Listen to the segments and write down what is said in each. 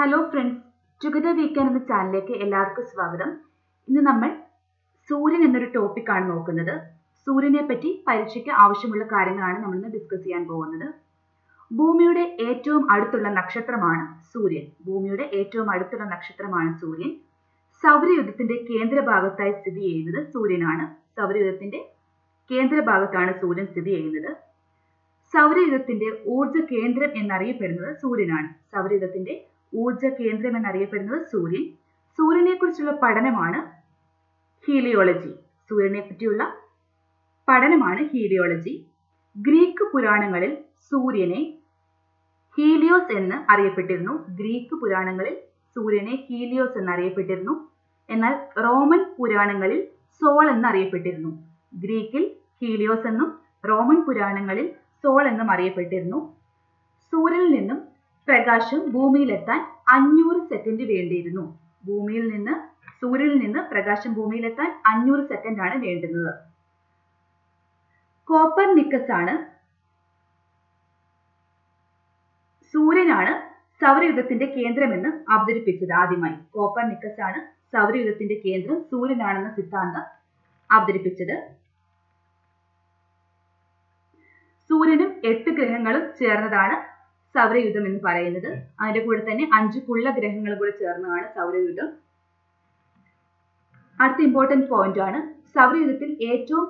Hello friends together വീക്കാൻ എന്ന ചാനലിലേക്ക് എല്ലാവർക്കും സ്വാഗതം. ഇന്ന് നമ്മൾ സൂര്യൻ എന്നൊരു ടോപ്പിക്കാണ് നോക്കുന്നത്. സൂര്യനെ പറ്റി പരീക്ഷയ്ക്ക് ആവശ്യമുള്ള കാര്യങ്ങളാണ് നമ്മൾ ഇന്ന് ഡിസ്കസ് ചെയ്യാൻ പോകുന്നത്. ഭൂമിയുടെ ഏറ്റവും അടുത്തുള്ള നക്ഷത്രമാണ് സൂര്യൻ. ഭൂമിയുടെ ഏറ്റവും അടുത്തുള്ള നക്ഷത്രമാണ് സൂര്യൻ. സൗരയുധത്തിന്റെ കേന്ദ്രഭാഗത്തായി സ്ഥിതി ചെയ്യുന്നത് സൂര്യനാണ്. സൗരയുധത്തിന്റെ കേന്ദ്രഭാഗത്താണ് സൂര്യൻ സ്ഥിതി ചെയ്യുന്നത്. സൗരയുധത്തിന്റെ ഊർജ കേന്ദ്രം എന്നറിയപ്പെടുന്നത് സൂര്യനാണ്. സൗരയുധത്തിന്റെ ഊർജ കേന്ദ്രം എന്നറിയപ്പെടുന്നത് സൂര്യൻ. സൂര്യനെ കുറിച്ചുള്ള പഠനമാണ് ഹീലിയോളജി. സൂര്യനെ പറ്റിയുള്ള പഠനമാണ് ഹീലിയോളജി. ഗ്രീക്ക് പുരാണങ്ങളിൽ സൂര്യനെ ഹീലിയോസ് എന്ന് അറിയപ്പെട്ടിരുന്നു. ഗ്രീക്ക് പുരാണങ്ങളിൽ സൂര്യനെ ഹീലിയോസ് എന്നറിയപ്പെട്ടിരുന്നു. എന്നാൽ റോമൻ പുരാണങ്ങളിൽ സോൾ എന്ന് അറിയപ്പെട്ടിരുന്നു ഗ്രീക്കിൽ ഹീലിയോസ് എന്നും റോമൻ പുരാണങ്ങളിൽ സോൾ എന്നും അറിയപ്പെട്ടിരുന്നു. സൂര്യനിൽ നിന്നും പ്രകാശം ഭൂമിയിലെത്താൻ അഞ്ഞൂറ് സെക്കൻഡ് വേണ്ടിയിരുന്നു. ഭൂമിയിൽ നിന്ന് സൂര്യനിൽ നിന്ന് പ്രകാശം ഭൂമിയിലെത്താൻ അഞ്ഞൂറ് സെക്കൻഡ് ആണ് വേണ്ടുന്നത്. കോപ്പർ നിക്കസ് ആണ് സൂര്യനാണ് സൗരയുഗത്തിന്റെ കേന്ദ്രമെന്ന് അവതരിപ്പിച്ചത് ആദ്യമായി. കോപ്പർ നിക്കസ് ആണ് സൗരയൂഥത്തിന്റെ കേന്ദ്രം സൂര്യനാണെന്ന സിദ്ധാന്തം അവതരിപ്പിച്ചത്. സൂര്യനും എട്ട് ഗ്രഹങ്ങളും ചേർന്നതാണ് സൗരയുധം എന്ന് പറയുന്നത്. അതിന്റെ കൂടെ തന്നെ അഞ്ച് കുള്ള ഗ്രഹങ്ങൾ കൂടെ ചേർന്നതാണ് സൗരയൂഥം. അടുത്ത ഇമ്പോർട്ടന്റ് പോയിന്റ് ആണ്. സൗരയൂഥത്തിൽ ഏറ്റവും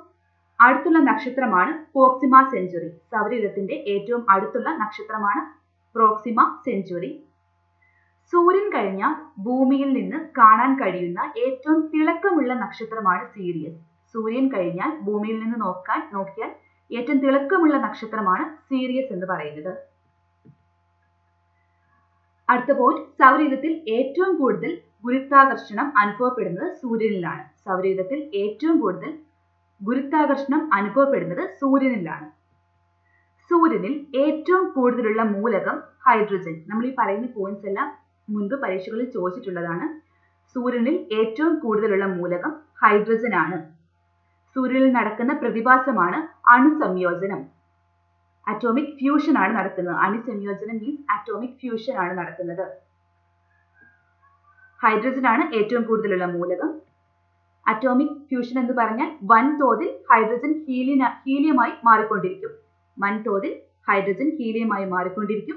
അടുത്തുള്ള നക്ഷത്രമാണ് പ്രോക്സിമ സെഞ്ചുറി. സൗരയൂഥത്തിന്റെ ഏറ്റവും അടുത്തുള്ള നക്ഷത്രമാണ് പ്രോക്സിമ സെഞ്ചുറി. സൂര്യൻ കഴിഞ്ഞ ഭൂമിയിൽ നിന്ന് കാണാൻ കഴിയുന്ന ഏറ്റവും തിളക്കമുള്ള നക്ഷത്രമാണ് സീരിയസ്. സൂര്യൻ കഴിഞ്ഞാൽ ഭൂമിയിൽ നിന്ന് നോക്കാൻ നോക്കിയാൽ ഏറ്റവും തിളക്കമുള്ള നക്ഷത്രമാണ് സീരിയസ് എന്ന് പറയുന്നത്. അടുത്ത പോയിന്റ് സൗരയുധത്തിൽ ഏറ്റവും കൂടുതൽ ഗുരുത്വാകർഷണം അനുഭവപ്പെടുന്നത് സൂര്യനിലാണ്. സൗരയുധത്തിൽ ഏറ്റവും കൂടുതൽ ഗുരുത്വാകർഷണം അനുഭവപ്പെടുന്നത് സൂര്യനിലാണ്. സൂര്യനിൽ ഏറ്റവും കൂടുതലുള്ള മൂലകം ഹൈഡ്രജൻ. നമ്മൾ ഈ പറയുന്ന പോയിന്റ്സ് എല്ലാം മുൻപ് പരീക്ഷകളിൽ ചോദിച്ചിട്ടുള്ളതാണ്. സൂര്യനിൽ ഏറ്റവും കൂടുതലുള്ള മൂലകം ഹൈഡ്രജൻ ആണ് സൂര്യനിൽ നടക്കുന്ന പ്രതിഭാസമാണ് അണുസംയോജനം. അറ്റോമിക് ഫ്യൂഷൻ ആണ് നടക്കുന്നത്. അണുസംയോജനം മീൻസ് അറ്റോമിക് ഫ്യൂഷൻ ആണ് നടക്കുന്നത്. ഹൈഡ്രജൻ ആണ് ഏറ്റവും കൂടുതലുള്ള മൂലകം. അറ്റോമിക് ഫ്യൂഷൻ എന്ന് പറഞ്ഞാൽ വൻതോതിൽ ഹൈഡ്രജൻ ഹീലിന ഹീലിയമായി മാറിക്കൊണ്ടിരിക്കും. വൻതോതിൽ ഹൈഡ്രജൻ ഹീലിയമായി മാറിക്കൊണ്ടിരിക്കും.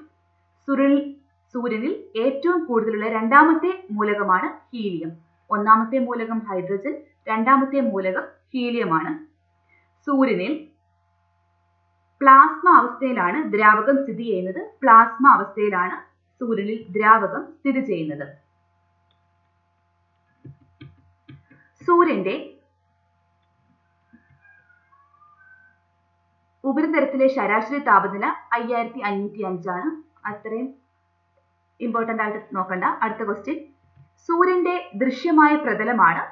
സൂര്യനിൽ സൂര്യനിൽ ഏറ്റവും കൂടുതലുള്ള രണ്ടാമത്തെ മൂലകമാണ് ഹീലിയം ഒന്നാമത്തെ മൂലകം ഹൈഡ്രജൻ രണ്ടാമത്തെ മൂലകം ഹീലിയമാണ് സൂര്യനിൽ അവസ്ഥയിലാണ് ദ്രാവകം സ്ഥിതി ചെയ്യുന്നത്. പ്ലാസ്മ അവസ്ഥയിലാണ് സൂര്യനിൽ ദ്രാവകം സ്ഥിതി ചെയ്യുന്നത്. സൂര്യന്റെ ഉപരിതലത്തിലെ ശരാശരി താപനില അയ്യായിരത്തി അഞ്ഞൂറ്റി അഞ്ചാണ് അത്രയും ഇമ്പോർട്ടന്റ് ആയിട്ട് നോക്കണ്ട. അടുത്ത ക്വസ്റ്റ്യൻ സൂര്യന്റെ ദൃശ്യമായ പ്രതലമാണ്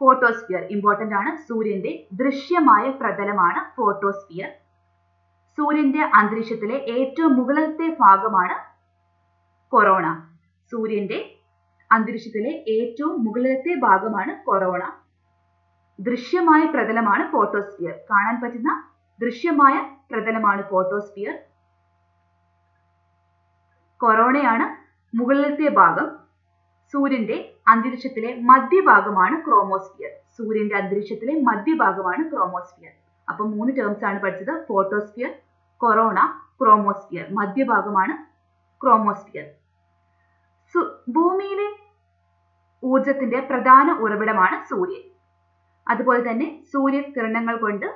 ഫോട്ടോസ്ഫിയർ ഇമ്പോർട്ടന്റ് ആണ്. സൂര്യന്റെ ദൃശ്യമായ പ്രതലമാണ് ഫോട്ടോസ്ഫിയർ സൂര്യന്റെ അന്തരീക്ഷത്തിലെ ഏറ്റവും മുകളിലത്തെ ഭാഗമാണ് കൊറോണ. സൂര്യന്റെ അന്തരീക്ഷത്തിലെ ഏറ്റവും മുകളിലത്തെ ഭാഗമാണ് കൊറോണ. ദൃശ്യമായ പ്രതലമാണ് ഫോട്ടോസ്ഫിയർ. കാണാൻ പറ്റുന്ന ദൃശ്യമായ പ്രതലമാണ് ഫോട്ടോസ്ഫിയർ. കൊറോണയാണ് മുകളിലത്തെ ഭാഗം. സൂര്യന്റെ അന്തരീക്ഷത്തിലെ മധ്യഭാഗമാണ് ക്രോമോസ്ഫിയർ. സൂര്യന്റെ അന്തരീക്ഷത്തിലെ മധ്യഭാഗമാണ് ക്രോമോസ്ഫിയർ. അപ്പൊ മൂന്ന് ടേംസ് ആണ് പഠിച്ചത്. ഫോട്ടോസ്ഫിയർ കൊറോണ ക്രോമോസ്ഫിയർ മധ്യഭാഗമാണ് ക്രോമോസ്ഫിയർ. ഭൂമിയിലെ ഊർജത്തിന്റെ പ്രധാന ഉറവിടമാണ് സൂര്യൻ. അതുപോലെ തന്നെ സൂര്യകിരണങ്ങൾ കൊണ്ട്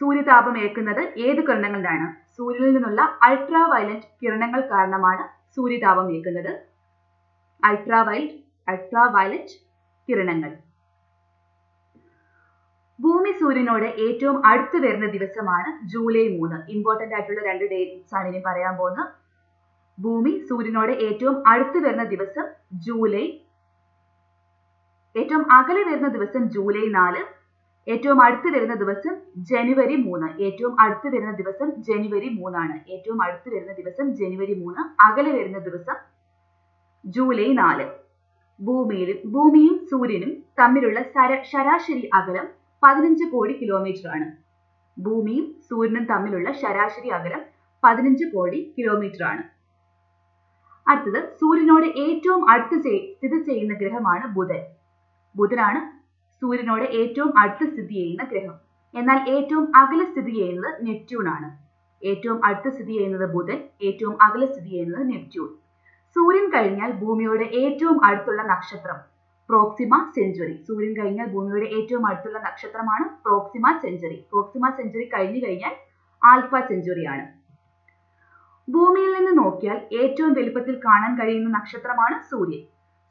സൂര്യതാപം ഏൽക്കുന്നത് ഏത് കിരണങ്ങളിലാണ്? സൂര്യനിൽ നിന്നുള്ള അൾട്രാ വയലറ്റ് കിരണങ്ങൾ കാരണമാണ് സൂര്യതാപം ഏൽക്കുന്നത്. അൾട്രാ വയലറ്റ് അൾട്രാ വയലറ്റ് കിരണങ്ങൾ. ഭൂമി സൂര്യനോട് ഏറ്റവും അടുത്ത് വരുന്ന ദിവസമാണ് ജൂലൈ മൂന്ന്. ഇമ്പോർട്ടന്റ് ആയിട്ടുള്ള രണ്ട് ഡേറ്റ്സ് ആണ് ഇനി പറയാൻ പോകുന്നത്. ഭൂമി സൂര്യനോട് ഏറ്റവും അടുത്ത് വരുന്ന ദിവസം ജൂലൈ ഏറ്റവും അകലെ വരുന്ന ദിവസം ജൂലൈ നാല് ഏറ്റവും അടുത്ത് വരുന്ന ദിവസം ജനുവരി മൂന്ന്. ഏറ്റവും അടുത്ത് വരുന്ന ദിവസം ജനുവരി മൂന്നാണ്. ഏറ്റവും അടുത്ത് വരുന്ന ദിവസം ജനുവരി മൂന്ന് അകലെ വരുന്ന ദിവസം ജൂലൈ നാല്. ഭൂമിയിലും ഭൂമിയും സൂര്യനും തമ്മിലുള്ള ശരാശരി അകലം പതിനഞ്ച് കോടി കിലോമീറ്റർ ആണ് ഭൂമിയും സൂര്യനും തമ്മിലുള്ള ശരാശരി അകലം പതിനഞ്ച് കോടി കിലോമീറ്റർ ആണ് അടുത്തത് സൂര്യനോട് ഏറ്റവും അടുത്ത് സ്ഥിതി ചെയ്യുന്ന ഗ്രഹമാണ് ബുധൻ. ബുധനാണ് സൂര്യനോട് ഏറ്റവും അടുത്ത് സ്ഥിതി ചെയ്യുന്ന ഗ്രഹം. എന്നാൽ ഏറ്റവും അകലെ സ്ഥിതി ചെയ്യുന്നത് നെപ്റ്റ്യൂൺ ആണ് ഏറ്റവും അടുത്ത് സ്ഥിതി ചെയ്യുന്നത് ബുധൻ ഏറ്റവും അകലെ സ്ഥിതി ചെയ്യുന്നത് നെപ്റ്റ്യൂൺ. സൂര്യൻ കഴിഞ്ഞാൽ ഭൂമിയോട് ഏറ്റവും അടുത്തുള്ള നക്ഷത്രം. Proxima Centauri. സൂര്യൻ കഴിഞ്ഞാൽ ഭൂമിയുടെ ഏറ്റവും അടുത്തുള്ള നക്ഷത്രമാണ് പ്രോക്സിമ സെഞ്ചുറി. പ്രോക്സിമ സെഞ്ചുറി കഴിഞ്ഞു കഴിഞ്ഞാൽ ആൽഫ സെഞ്ചുറിയാണ്. ഭൂമിയിൽ നിന്ന് നോക്കിയാൽ ഏറ്റവും വലുപ്പത്തിൽ കാണാൻ കഴിയുന്ന നക്ഷത്രമാണ് സൂര്യൻ.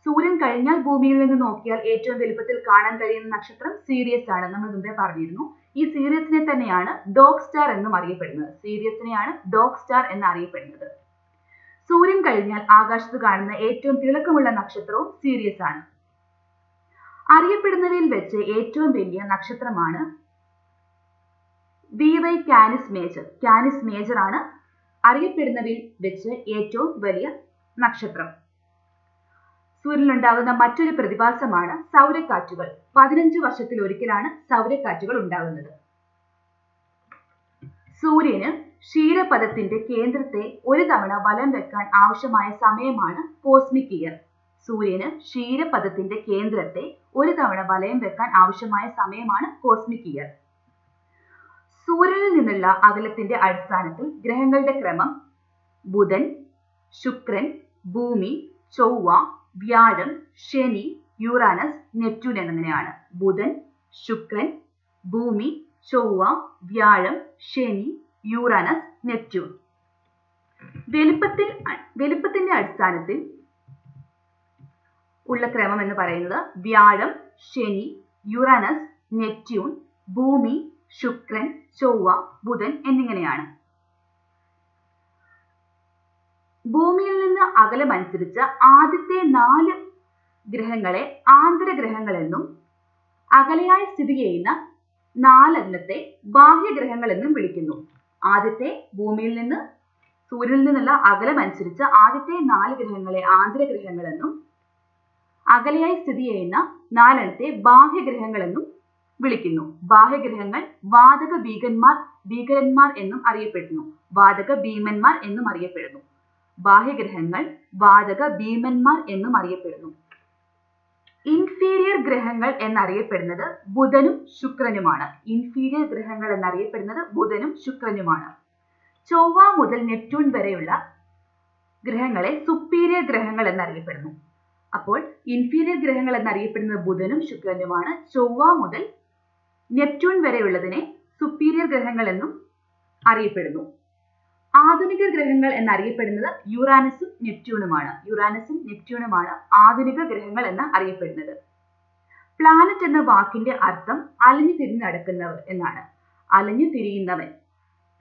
സൂര്യൻ കഴിഞ്ഞാൽ ഭൂമിയിൽ നിന്ന് നോക്കിയാൽ ഏറ്റവും വലുപ്പത്തിൽ കാണാൻ കഴിയുന്ന നക്ഷത്രം സീരിയസ് ആണ്. നമ്മൾ മുമ്പേ പറഞ്ഞിരുന്നു. ഈ സീരിയസിനെ തന്നെയാണ് ഡോഗ് സ്റ്റാർ എന്നും അറിയപ്പെടുന്നത്. സീരിയസിനെയാണ് ഡോഗ് സ്റ്റാർ എന്ന് അറിയപ്പെടുന്നത്. സൂര്യൻ കഴിഞ്ഞാൽ ആകാശത്ത് കാണുന്ന ഏറ്റവും തിളക്കമുള്ള നക്ഷത്രവും സീരിയസ് ആണ്. അറിയപ്പെടുന്നവയിൽ വെച്ച് ഏറ്റവും വലിയ നക്ഷത്രമാണ് B Y Canis Major. Canis Major ആണ് അറിയപ്പെടുന്നവയിൽ വെച്ച് ഏറ്റവും വലിയ നക്ഷത്രം. സൂര്യനിലുണ്ടാകുന്ന മറ്റൊരു പ്രതിഭാസമാണ് സൗരക്കാറ്റുകൾ. പതിനഞ്ച് വർഷത്തിൽ ഒരിക്കലാണ് സൗരക്കാറ്റുകൾ ഉണ്ടാകുന്നത്. സൂര്യന് ക്ഷീരപഥത്തിന്റെ കേന്ദ്രത്തെ ഒരു തവണ വലം വെക്കാൻ ആവശ്യമായ സമയമാണ് കോസ്മിക് ഇയർ. സൂര്യന് ക്ഷീരപഥത്തിന്റെ കേന്ദ്രത്തെ ഒരു തവണ വലയം വെക്കാൻ ആവശ്യമായ സമയമാണ് കോസ്മിക് ഇയർ സൂര്യനിൽ നിന്നുള്ള അകലത്തിന്റെ അടിസ്ഥാനത്തിൽ ഗ്രഹങ്ങളുടെ ക്രമം ബുധൻ ശുക്രൻ ഭൂമി ചൊവ്വ വ്യാഴം ശനി യുറാനസ് നെപ്റ്റ്യൂൺ എന്നിങ്ങനെയാണ്. ബുധൻ ശുക്രൻ ഭൂമി ചൊവ്വ വ്യാഴം ശനി യുറാനസ് നെപ്റ്റ്യൂൺ. വലിപ്പത്തിൽ വലിപ്പത്തിന്റെ അടിസ്ഥാനത്തിൽ ഉള്ള ക്രമം എന്ന് പറയുന്നത് വ്യാഴം ശനി യുറാനസ് നെപ്റ്റ്യൂൺ ഭൂമി ശുക്രൻ ചൊവ്വ ബുധൻ എന്നിങ്ങനെയാണ്. ഭൂമിയിൽ നിന്ന് അകലമനുസരിച്ച് ആദ്യത്തെ നാല് ഗ്രഹങ്ങളെ ആന്തരഗ്രഹങ്ങൾ എന്നും അകലെയായി സ്ഥിതി ചെയ്യുന്ന നാലെണ്ണത്തെ ബാഹ്യഗ്രഹങ്ങൾ എന്നും വിളിക്കുന്നു. ആദ്യത്തെ ഭൂമിയിൽ നിന്ന് സൂര്യനിൽ നിന്നുള്ള അകലമനുസരിച്ച് ആദ്യത്തെ നാല് ഗ്രഹങ്ങളെ ആന്തരഗ്രഹങ്ങൾ എന്നും അകലെയായി സ്ഥിതി ചെയ്യുന്ന നാലെണ്ണത്തെ ബാഹ്യഗ്രഹങ്ങൾ എന്നും വിളിക്കുന്നു. ബാഹ്യഗ്രഹങ്ങൾ വാതക ഭീകന്മാർ ഭീകരന്മാർ എന്നും അറിയപ്പെടുന്നു. വാതക ഭീമന്മാർ എന്നും അറിയപ്പെടുന്നു. ബാഹ്യഗ്രഹങ്ങൾ വാതക ഭീമന്മാർ എന്നും അറിയപ്പെടുന്നു. ഇൻഫീരിയർ ഗ്രഹങ്ങൾ എന്നറിയപ്പെടുന്നത് ബുധനും ശുക്രനുമാണ്. ഇൻഫീരിയർ ഗ്രഹങ്ങൾ എന്നറിയപ്പെടുന്നത് ബുധനും ശുക്രനുമാണ്. ചൊവ്വ മുതൽ നെപ്റ്റ്യൂൺ വരെയുള്ള ഗ്രഹങ്ങളെ സുപ്പീരിയർ ഗ്രഹങ്ങൾ എന്നറിയപ്പെടുന്നു. അപ്പോൾ ഇൻഫീരിയർ ഗ്രഹങ്ങൾ എന്നറിയപ്പെടുന്നത് ബുധനും ശുക്രനുമാണ്. ചൊവ്വ മുതൽ നെപ്റ്റ്യൂൺ വരെയുള്ളതിനെ സുപ്പീരിയർ ഗ്രഹങ്ങൾ എന്നും അറിയപ്പെടുന്നു. ആധുനിക ഗ്രഹങ്ങൾ എന്നറിയപ്പെടുന്നത് യുറാനസും നെപ്റ്റ്യൂണുമാണ്. യുറാനസും നെപ്റ്റ്യൂണുമാണ് ആധുനിക ഗ്രഹങ്ങൾ എന്ന് അറിയപ്പെടുന്നത്. പ്ലാനറ്റ് എന്ന വാക്കിന്റെ അർത്ഥം അലഞ്ഞു തിരിഞ്ഞ് നടക്കുന്നവർ എന്നാണ്. അലഞ്ഞു തിരിയുന്നവൻ.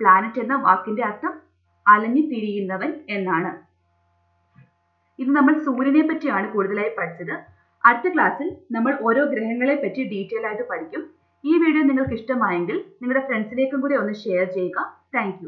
പ്ലാനറ്റ് എന്ന വാക്കിന്റെ അർത്ഥം അലഞ്ഞു തിരിയുന്നവൻ എന്നാണ്. ഇത് നമ്മൾ സൂര്യനെ പറ്റിയാണ് കൂടുതലായി പഠിച്ചത്. അടുത്ത ക്ലാസ്സിൽ നമ്മൾ ഓരോ ഗ്രഹങ്ങളെ പറ്റി ഡീറ്റെയിൽ ആയിട്ട് പഠിക്കും. ഈ വീഡിയോ നിങ്ങൾക്ക് ഇഷ്ടമായെങ്കിൽ നിങ്ങളുടെ ഫ്രണ്ട്സിലേക്കും കൂടി ഒന്ന് ഷെയർ ചെയ്യുക. താങ്ക്